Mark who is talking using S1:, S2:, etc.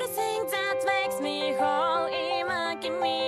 S1: Everything that makes me whole, imagine me.